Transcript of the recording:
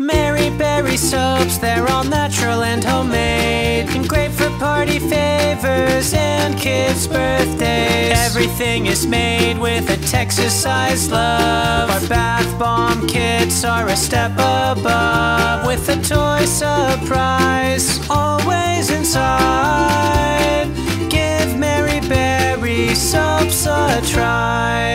Mary Berry soaps, they're all natural and homemade. And great for party favors and kids' birthdays. Everything is made with a Texas-sized love. Our bath bomb kits are a step above. With a toy surprise, always inside. Give Mary Berry soaps a try.